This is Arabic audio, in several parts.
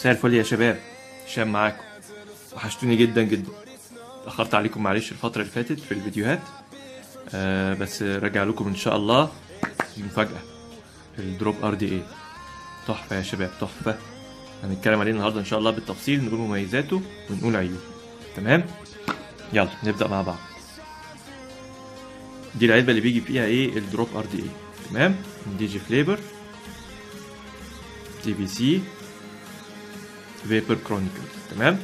مساء الفل يا شباب. هشام معاكم. وحشتوني جدا جدا. اتأخرت عليكم معلش الفترة اللي فاتت في الفيديوهات. آه بس راجع لكم إن شاء الله في مفاجأة. ال Drop RDA تحفة يا شباب تحفة. هنتكلم عليه النهاردة إن شاء الله بالتفصيل نقول مميزاته ونقول عيوبه. تمام؟ يلا نبدأ مع بعض. دي العلبة اللي بيجي فيها إيه؟ ال Drop RDA تمام؟ دي جي فليبر. دي بي سي. فيبر كرونيكل تمام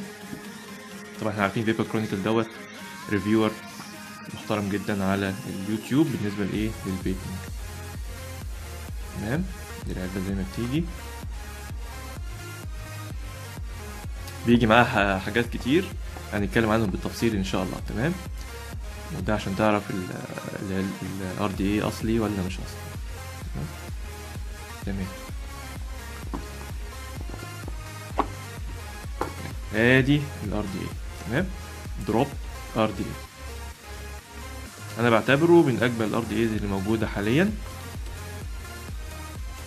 طبعا إحنا عارفين Vapor Chronicles دوت reviewer محترم جدا على اليوتيوب بالنسبة لايه لل vaping تمام دي العلبه زي ما بتيجي بيجي معاها حاجات كتير هنتكلم عنهم بالتفصيل ان شاء الله تمام وده عشان تعرف ال RDA اصلي ولا مش اصلي تمام ادي ال RDA تمام؟ Drop RDA أنا بعتبره من أجمل ال RDAs اللي موجودة حاليا.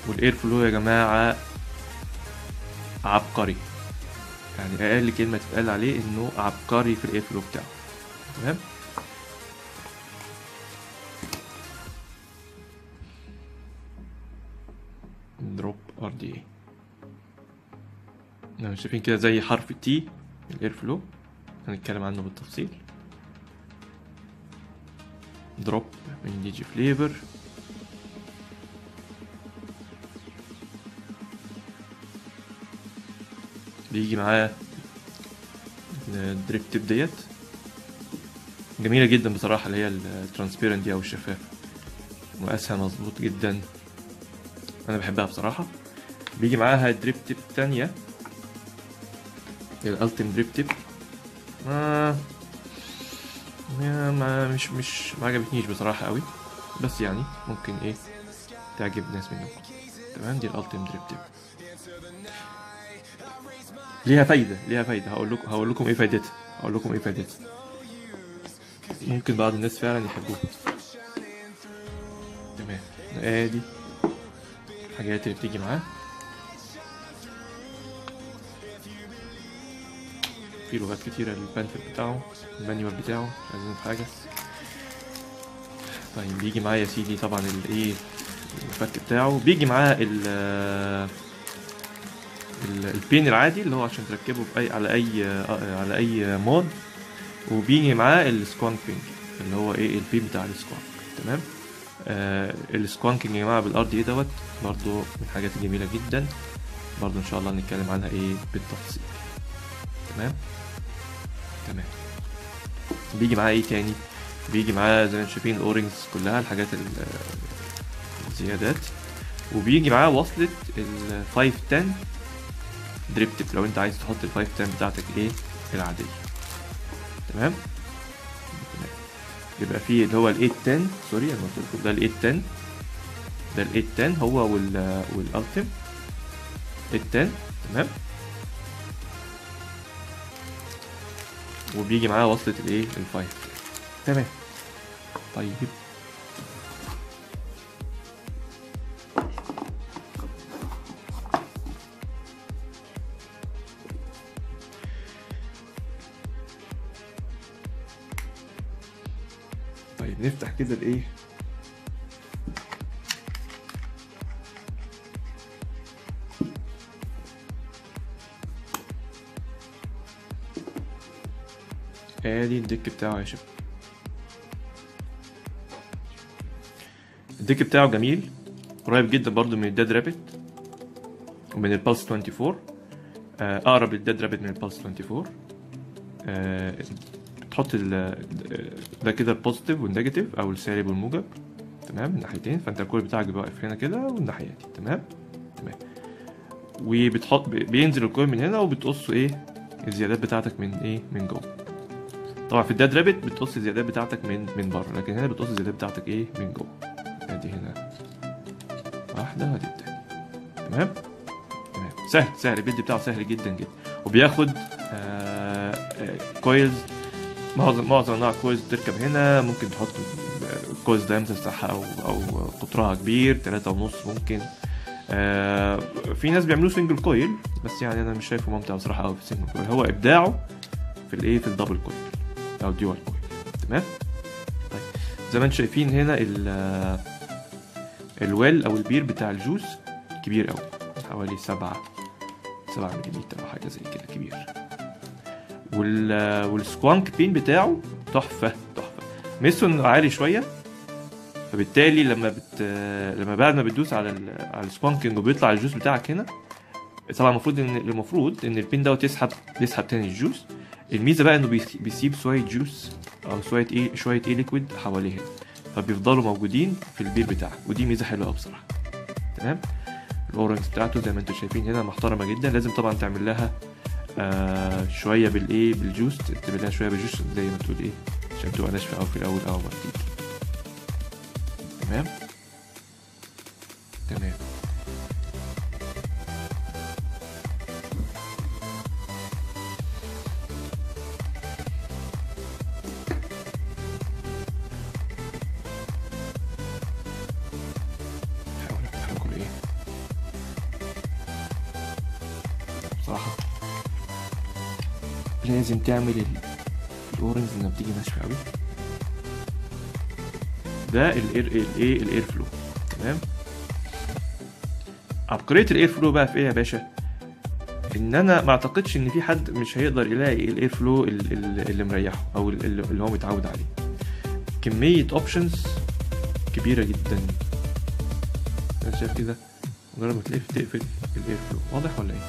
وال air flow يا جماعة عبقري. يعني أقل كلمة تتقال عليه إنه عبقري في ال air flow بتاعه. تمام؟ شايفين كده زي حرف T ال air flow هنتكلم عنه بالتفصيل. Drop من Digiflavor بيجي معاه ال drip tip ديت. جميلة جدا بصراحة اللي هي ال transparent دي أو الشفافة مقاسها مظبوط جدا. أنا بحبها بصراحة. بيجي معاها drip tip تانية ال ultem drip tip ما ما مش مش ما عجبتنيش بصراحة قوي. بس يعني ممكن إيه تعجب ناس منكم تمام دي ال ultem drip tip ليها فايدة ليها فايدة. هقول لكم هقول لكم إيه فايدتها. هقول لكم إيه فايدتها. ممكن بعض الناس فعلا يحبوها. تمام. ادي الحاجات اللي بتيجي معاه. في لغات كتيرة لل pamphlet بتاعه ال manual بتاعه مش عايزين حاجة. طيب بيجي معاه يا سيدي طبعا الايه الفك بتاعه. بيجي معاه ال ال pin العادي اللي هو عشان تركبه اي على أي على أي mod. وبيجي معاه ال squonk pin اللي هو إيه ال pin بتاع ال squonk تمام؟ آه ال squonking يا جماعة بال RDA دوت برضو من الحاجات الجميلة جدا. برضو إن شاء الله نتكلم عنها إيه بالتفصيل. تمام؟ تمام. بيجي معاه إيه تاني؟ بيجي معاه زي ما أنتم شايفين ال O-rings كلها الحاجات الزيادات. وبيجي معاه وصلة ال 510 drip tip لو انت عايز تحط ال 510 بتاعتك إيه؟ العادية. تمام؟ يبقى فيه اللي هو ال 810 sorry أنا قلت لكم ده ال 810 ده ال 810 هو وال وال ultem 810 تمام؟ وبيجي معاه وصلة الايه؟ الفايف. تمام. طيب. طيب نفتح كده الايه؟ ادي ال deck بتاعه يا شباب ال deck بتاعه جميل قريب جدا برضو من ال Dead Rabbit ومن ال Pulse 24 أقرب لل Dead Rabbit من ال Pulse 24 آه بتحط ده كده ال positive وال negative أو السالب والموجب. تمام؟ من ناحيتين فأنت ال coil بتاعك بيبقى واقف هنا كده والناحية دي. تمام؟ تمام. وبتحط بينزل ال coil من هنا وبتقصه إيه؟ الزيادات بتاعتك من إيه؟ من جوه. طبعا في ال Dead Rabbit بتقص الزيادات بتاعتك من من بره لكن هنا بتقص الزيادات بتاعتك إيه؟ من جوه. ادي هنا. واحدة وادي التانية تمام؟ تمام. سهل سهل. ال build بتاعه سهل جدا جدا. وبياخد آه آه coils معظم معظم أنواع ال coils بتركب هنا. ممكن تحط ال coils diameter بتاعها أو أو قطرها كبير تلاتة ونص ممكن. آه في ناس بيعملوه single coil بس يعني أنا مش شايفه ممتع بصراحة قوي في ال single coil هو إبداعه في الإيه؟ في ال double coil أو dual تمام؟ طيب زي ما أنتم شايفين هنا ال ال well أو البير بتاع ال juice كبير قوي حوالي سبعة سبعة مليمتر أو حاجة زي كده كبير. وال وال squonk pin بتاعه تحفة تحفة. منسوبه عالي شوية فبالتالي لما بت لما بعد ما بتدوس على ال... على ال squonking وبيطلع ال juice بتاعك هنا طبعا المفروض ان المفروض إن ال pin دوت يسحب يسحب تاني ال juice. الميزة بقى إنه بيس- بيسيب شوية juice أو شوية إيه شوية إيه liquid حواليه هنا فبيفضلوا موجودين في البير بتاعك. ودي ميزة حلوة قوي بصراحة. تمام؟ ال O-ring بتاعته زي ما أنتم شايفين هنا محترمة جدا. لازم طبعا تعمل لها آه شوية بالإيه بال juice. تعمل لها شوية بال juice زي ما تقول إيه عشان تبقى ناشفة قوي في الأول اول ما تمام؟ تمام. لازم تعمل ال- ال O-ring لما بتيجي ناشفة قوي. ده ال air الايه ال air flow تمام؟ عبقرية ال air flow بقى في إيه يا باشا؟ إن أنا ما أعتقدش إن في حد مش هيقدر يلاقي ال air flow ال- ال- اللي مريحه أو ال- ال- اللي هو متعود عليه. كمية options كبيرة جدا. أنا شايف كده. مجرد ما تقفل ال air flow واضح ولا إيه؟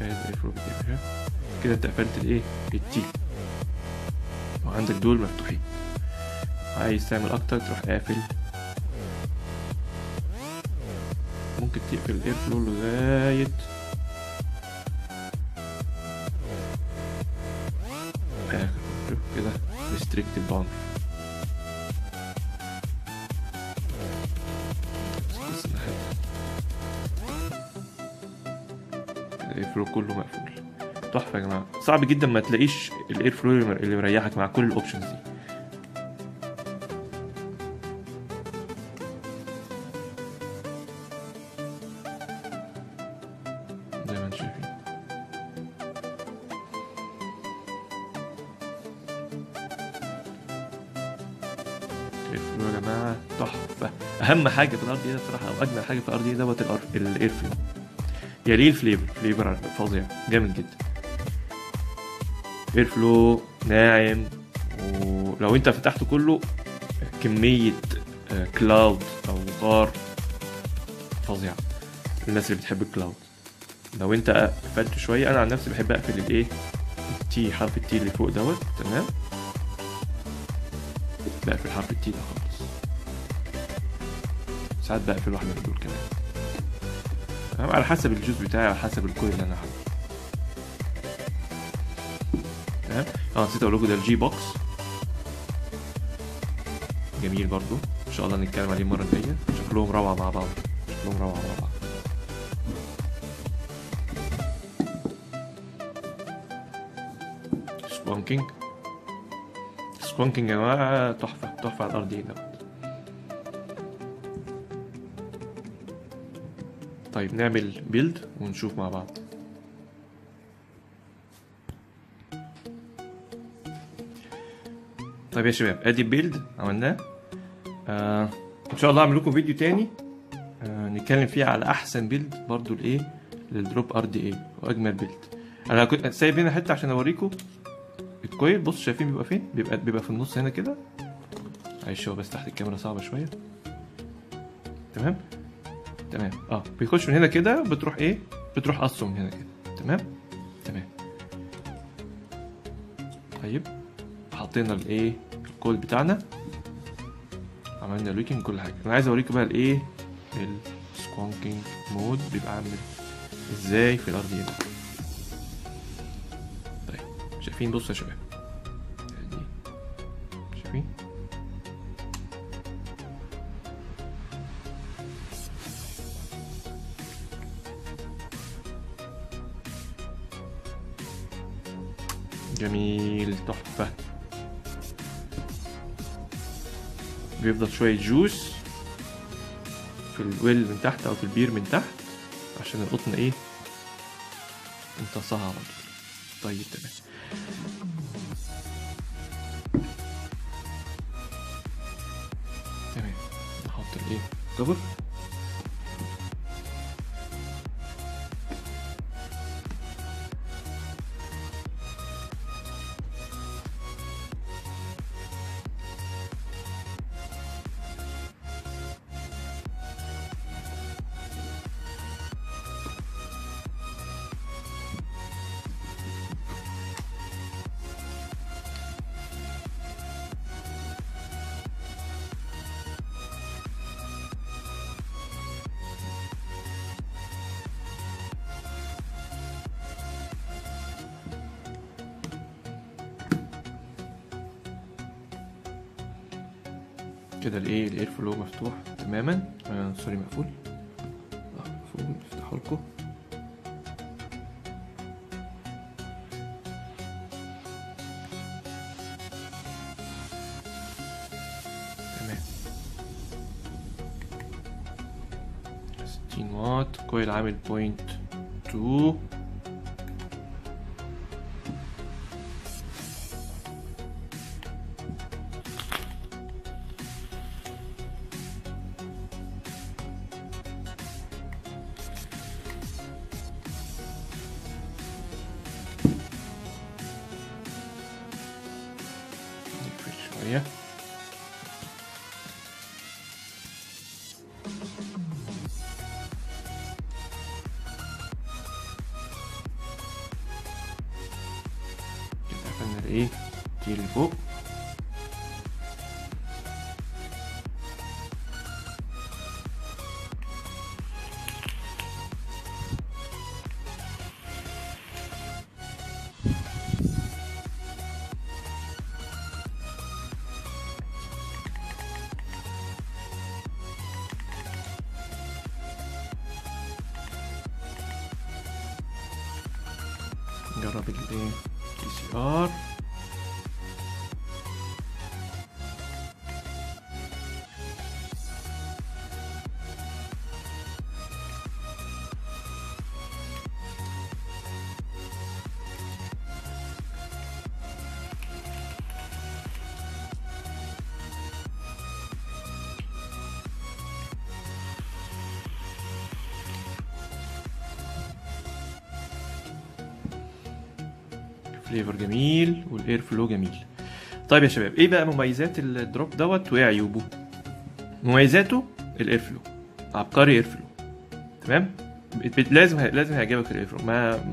ال air flow بتقفل؟ كده انت قفلت الايه؟ ال T. وعندك دول مفتوحين. عايز تعمل أكتر تروح قافل. ممكن تقفل ال air flow لغاية آخر. كده. الناحية دي. ال air flow كله مقفول. تحفة يا جماعة. صعب جدا ما تلاقيش ال air flow اللي مريحك مع كل ال options دي. زي ما شايفين. ال flow يا جماعة تحفة. أهم حاجة في ال RDA دي بصراحة أو أجمل حاجة في ال RDA دي دوت ال air flow يليه ال flavor flavor فظيع. جامد جدا. air flow ناعم. ولو انت فتحته كله كمية cloud أو بخار فظيعة الناس اللي بتحب ال cloud لو انت قفلته شوية أنا عن نفسي بحب أقفل الإيه؟ ال T حرف ال T اللي فوق دوت تمام؟ بقفل حرف ال T ده خالص. ساعات بقفل واحدة من دول كمان. على حسب ال juice بتاعي على حسب ال coil اللي أنا عامله آه نسيت أقول لكم ده ال GBOX جميل برضو. إن شاء الله نتكلم عليه المره الجايه شكلهم روعة مع بعض. شكلهم روعة مع بعض. squonking squonking يا جماعة تحفة تحفة على الأرض هنا طيب نعمل build ونشوف مع بعض. طيب يا شباب ادي ال build عملناه. آه إن شاء الله اعمل لكم فيديو تاني آه نتكلم فيه على أحسن build برضو لإيه؟ لل Drop RDA وأجمل build. أنا كنت سايب هنا حتة عشان أوريكم. ال coil بص شايفين بيبقى فين؟ بيبقى بيبقى في النص هنا كده. معلش هو بس تحت الكاميرا صعبة شوية. تمام؟ تمام. آه بيخش من هنا كده بتروح إيه؟ بتروح قصه من هنا كده. تمام؟ تمام. طيب حطينا الإيه؟ القطن بتاعنا. عملنا wicking كل حاجة. أنا عايز أوريكم بقى الإيه؟ ال squonking mode بيبقى عامل إزاي في الأرض هنا طيب شايفين؟ بصوا يا شباب. دي شايفين؟ جميل تحفة. بيفضل شوية جوس في الويل من تحت أو في البير من تحت عشان القطن إيه؟ امتصها على طيب تمام. تمام. نحط الإيه؟ كفر كده الايه ال air flow مفتوح تماما. آه sorry مقفول. آه، مقفول نفتحه لكم. تمام. 60 واط. coil عامل point 2 نقفل شوية كده نجرب الايه تي flavor جميل وال air flow جميل. طيب يا شباب إيه بقى مميزات ال Drop دوت؟ وايه عيوبه مميزاته ال air flow عبقري air flow تمام؟ لازم لازم هيعجبك ال air flow ما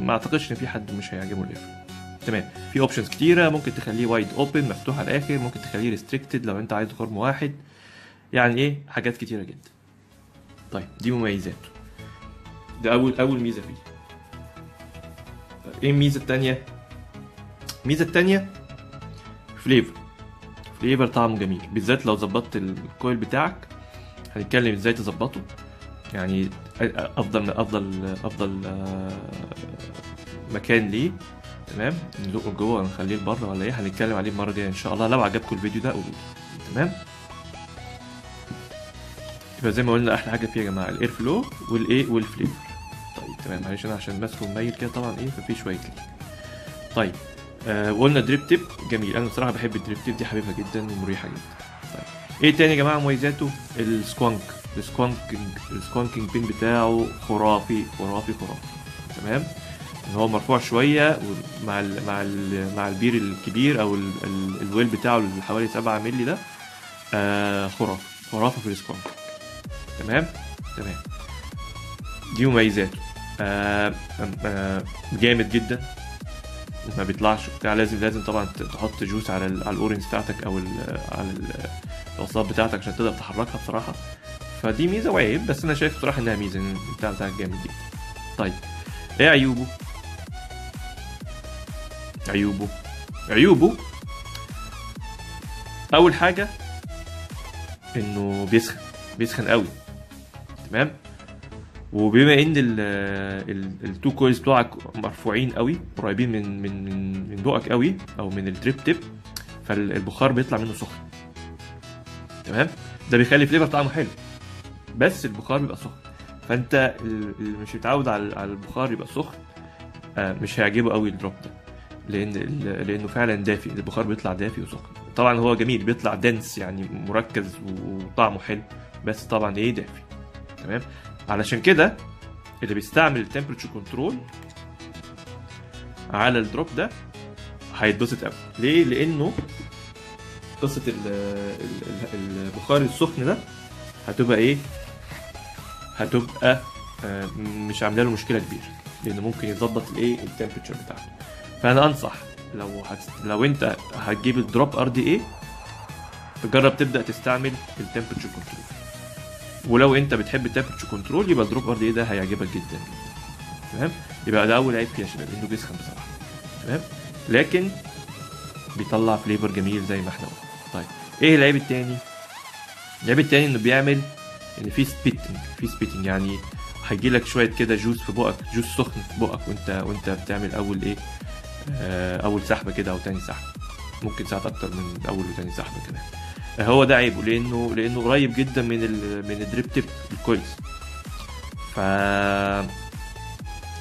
ما أعتقدش إن في حد مش هيعجبه ال air flow تمام؟ في options كتيرة ممكن تخليه wide open مفتوح على الآخر ممكن تخليه restricted لو أنت عايز خرم واحد. يعني إيه؟ حاجات كتيرة جدا. طيب دي مميزاته. ده أول أول ميزة فيه. إيه الميزه التانية الميزه التانية flavor flavor طعمه جميل. بالذات لو ظبطت ال coil بتاعك هنتكلم إزاي تظبطه. يعني أفضل أفضل أفضل آه، مكان ليه. تمام؟ نزقه جوه ونخليه لبره ولا إيه؟ هنتكلم عليه المرة الجاية إن شاء الله. لو عجبكم الفيديو ده قولوا. تمام؟ يبقى زي ما قلنا أحلى حاجة فيه يا جماعة ال air flow والإيه؟ وال flavor. تمام معلش أنا عشان ماسكه مميل كده طبعا إيه ففي شوية leak طيب آه وقلنا drip tip جميل. أنا بصراحة بحب ال drip tip دي حاببها جدا ومريحة جدا. طيب إيه تاني يا جماعة؟ مميزاته ال squonk ال squonking ال squonking pin بتاعه خرافي خرافي خرافي. تمام؟ إن هو مرفوع شوية ومع ال مع ال مع البير الكبير أو ال ال ال well بتاعه اللي حوالي 7 مللي ده آه خرافه خرافه في ال squonk تمام؟ تمام. دي مميزاته. آه آه جامد جدا. ما بيطلعش. بتاع لازم لازم طبعا تحط juice على على ال O-ring بتاعتك أو على ال- الوصلات بتاعتك عشان تقدر تحركها بصراحة. فدي ميزة وعيب بس أنا شايف بصراحة إنها ميزة إن البتاع بتاعك جامد جدا. طيب إيه عيوبه؟ عيوبه. عيوبه؟ أول حاجة إنه بيسخن. بيسخن قوي. تمام؟ وبما ان ال ال ال two coils بتوعك مرفوعين قوي قريبين من من من من بقك قوي أو من ال drip tip فالبخار بيطلع منه سخن. تمام؟ ده بيخلي flavor طعمه حلو. بس البخار بيبقى سخن. فانت اللي مش متعود على البخار يبقى سخن آه، مش هيعجبه قوي ال Drop ده. لأن لأنه فعلا دافي. البخار بيطلع دافي وسخن. طبعا هو جميل بيطلع dense يعني مركز وطعمه حلو بس طبعا إيه دافي. تمام؟ علشان كده اللي بيستعمل ال temperature control على ال Drop ده هيتبسط قوي. ليه؟ لأنه قصة ال- ال- ال- البخار السخن ده هتبقى إيه؟ هتبقى آه، مش عامله له مشكلة كبيرة لأنه ممكن يظبط الإيه؟ ال temperature بتاعته. فأنا أنصح لو هت... لو أنت هتجيب ال Drop RDA تجرب تبدأ تستعمل ال temperature control ولو انت بتحب ال temperature control يبقى ال Drop RD ده هيعجبك جدا. تمام؟ يبقى ده أول عيب فيه يا شباب إنه بيسخن بصراحه تمام؟ لكن بيطلع flavor جميل زي ما إحنا قلنا. طيب إيه العيب التاني؟ العيب التاني إنه بيعمل إن في spitting في spitting يعني هيجي لك شوية كده juice في بقك juice سخن في بقك وأنت وأنت بتعمل أول إيه؟ آه، أول سحبة كده أو تاني سحبة. ممكن ساعات أكتر من أول وتاني سحبة كمان. هو ده عيبه لأنه لأنه قريب جدا من ال من ال drip tip ال coils. ف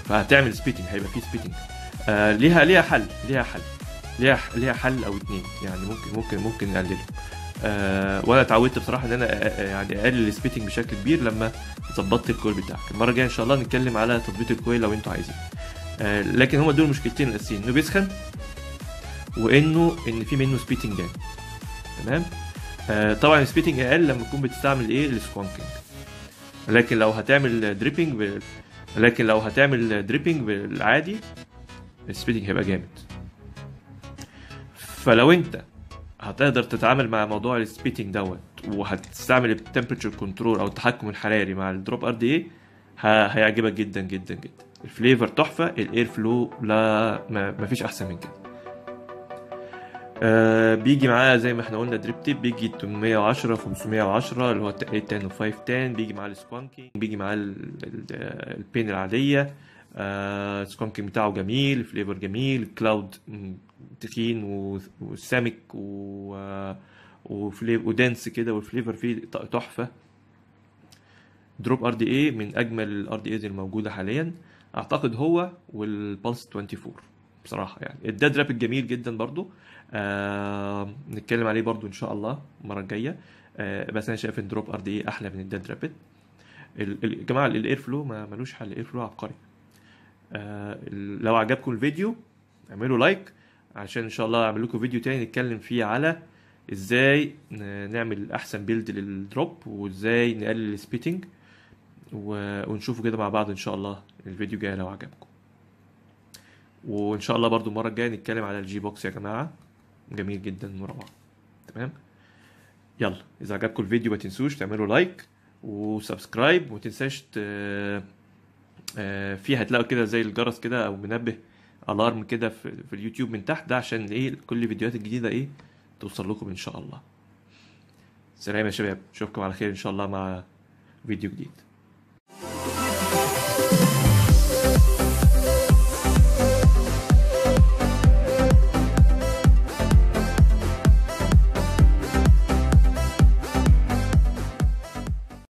فهتعمل spitting هيبقى فيه spitting آه ليها ليها حل ليها حل. ليها ليها حل أو اتنين يعني ممكن ممكن ممكن نقلله آه وأنا اتعودت بصراحة إن أنا أ- أ- يعني أقلل ال spitting بشكل كبير لما ظبطت ال coil بتاعك. المرة الجاية إن شاء الله نتكلم على تظبيط ال coil لو أنتوا عايزين. آه لكن هما دول المشكلتين الاساسيين إنه بيسخن وإنه إن في منه spitting جامد. تمام؟ آه طبعا ال spitting أقل لما تكون بتستعمل إيه؟ ال squonking لكن لو هتعمل dripping ب... لكن لو هتعمل dripping بالعادي ال spitting هيبقى جامد. فلو أنت هتقدر تتعامل مع موضوع ال spitting دوت وهتستعمل ال temperature control أو التحكم الحراري مع ال Drop RDA هيعجبك جدا جدا جدا. ال flavor تحفة ال airflow لا ما فيش أحسن من كده. آه بيجي معاه زي ما إحنا قلنا drip tip بيجي 810 510 اللي هو 8 10 و 5 10 بيجي معاه ال squonking بيجي معاه ال- ال pin العادية. آه ال squonking بتاعه جميل ال flavor جميل cloud تخين و- وسمك و آه، و dense كده وال flavor فيه تحفة. Drop RDA من أجمل ال RDAs الموجودة حاليا. أعتقد هو وال Pulse 24 بصراحة يعني. ال Dead Rabbit جميل جدا برضو. آه نتكلم عليه برضو إن شاء الله المرة الجاية. آه بس أنا شايف إن Drop RDA أحلى من ال Dead Rabbit ال- ال- يا جماعة ال airflow ملوش حل. ال airflow عبقري. آه لو عجبكم الفيديو اعملوا like عشان إن شاء الله أعمل لكم فيديو تاني نتكلم فيه على إزاي نعمل أحسن build لل Drop وإزاي نقلل ال spitting ونشوفه كده مع بعض إن شاء الله. الفيديو جاي لو عجبكم. وإن شاء الله برضو المرة الجاية نتكلم على ال GBox يا جماعة. جميل جدا وروعه تمام؟ يلا إذا عجبكم الفيديو ما تنسوش تعملوا like و subscribe وما تنساش. آه، في هتلاقوا كده زي الجرس كده أو منبه alarm كده في اليوتيوب من تحت ده عشان إيه؟ كل الفيديوهات الجديدة إيه؟ توصل لكم إن شاء الله. سلام يا شباب. أشوفكم على خير إن شاء الله مع فيديو جديد.